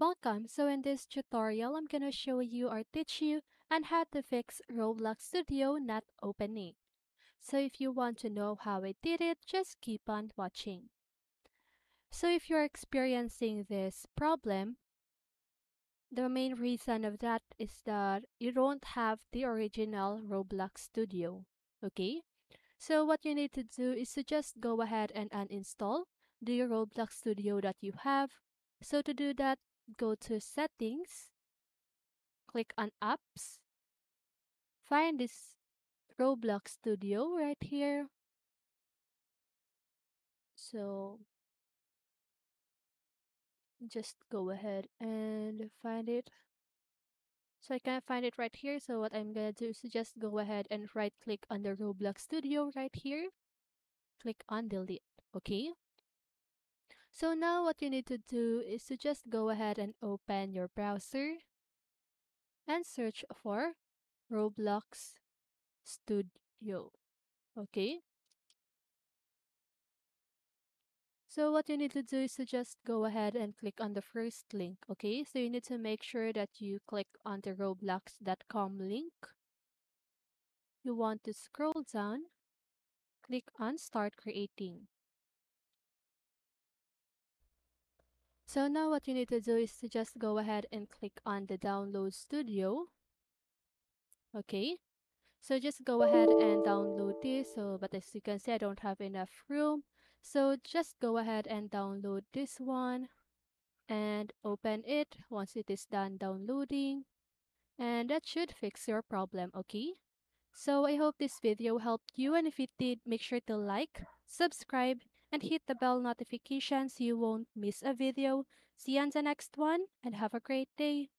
Welcome. So in this tutorial, I'm gonna show you or teach you on how to fix Roblox Studio not opening. So if you want to know how I did it, just keep on watching. So if you're experiencing this problem, the main reason of that is that you don't have the original Roblox Studio, okay? So what you need to do is to just go ahead and uninstall the Roblox Studio that you have. So to do that, go to settings, click on apps, find this Roblox Studio right here. So just go ahead and find it. So I can't find it right here. So what I'm gonna do is just go ahead and right click on the Roblox Studio right here. Click on delete. Okay. So now what you need to do is to just go ahead and open your browser and search for Roblox Studio. Okay. So what you need to do is to just go ahead and click on the first link. Okay. So you need to make sure that you click on the roblox.com link. You want to scroll down, click on start creating. So now what you need to do is to just go ahead and click on the download studio. Okay. So just go ahead and download this. So, but as you can see, I don't have enough room. So just go ahead and download this one and open it once it is done downloading. And that should fix your problem, okay? So I hope this video helped you and if it did, make sure to like, subscribe, and hit the bell notification so you won't miss a video. See you on the next one and have a great day.